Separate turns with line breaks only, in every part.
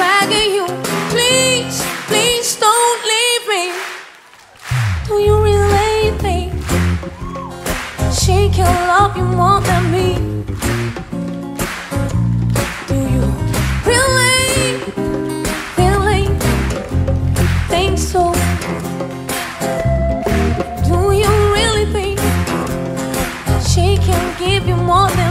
I'm begging you, please, please don't leave me. Do you really think she can love you more than me? Do you really, really think so? Do you really think she can give you more than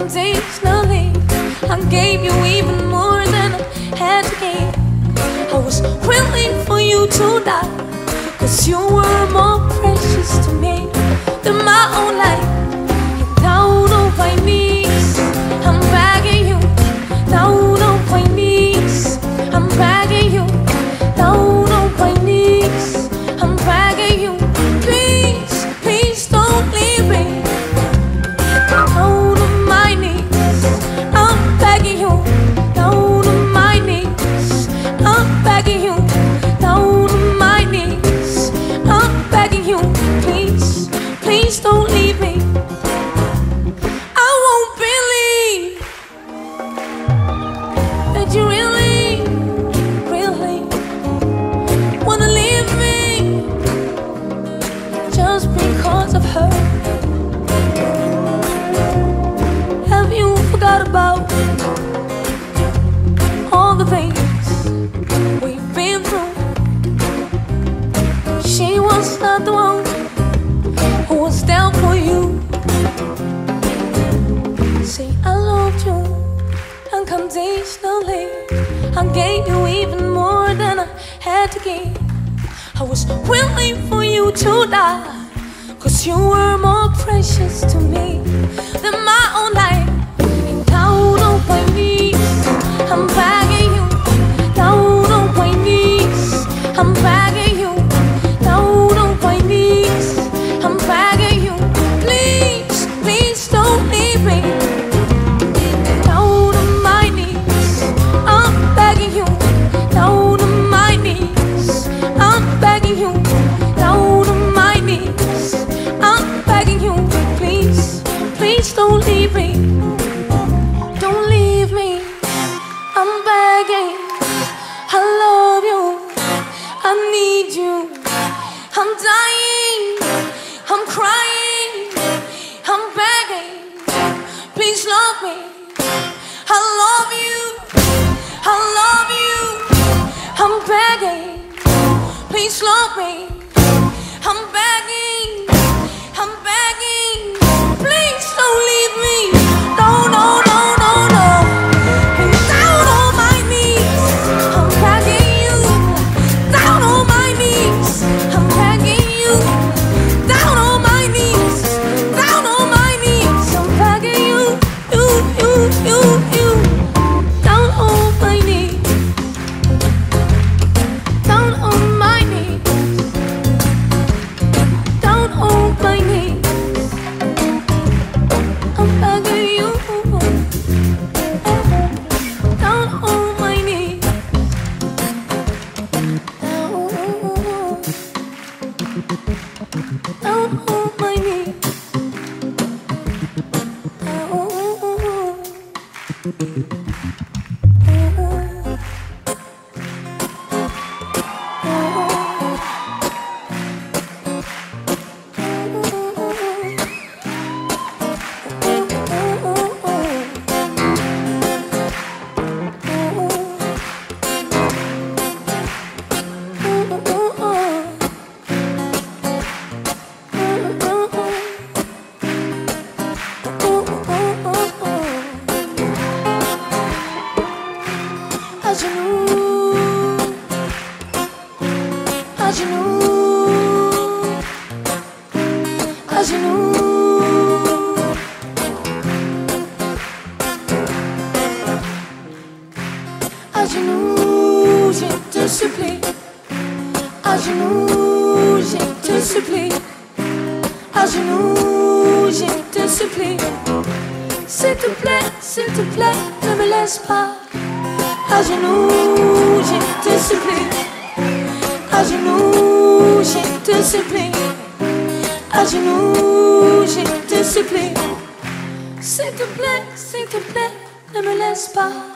unconditionally. I gave you even more than I had to give. I was willing for you to die. Cause you were more precious to me than my own life. Please don't leave me. I won't believe that you really, really wanna leave me just because of her. Have you forgot about all the things we've been through? She was not the one unconditionally. I gave you even more than I had to give. I was willing for you to die. Cause you were more precious to me than my own life. Me. Down Down. À genoux, je te supplie. À genoux, je te supplie. À genoux, je te supplie. S'il te plaît, s'il te plaît, ne me laisse pas. À genoux, je te supplie. À genoux, je te supplie. À genoux, je te supplie. S'il te plaît, s'il te plaît, ne me laisse pas.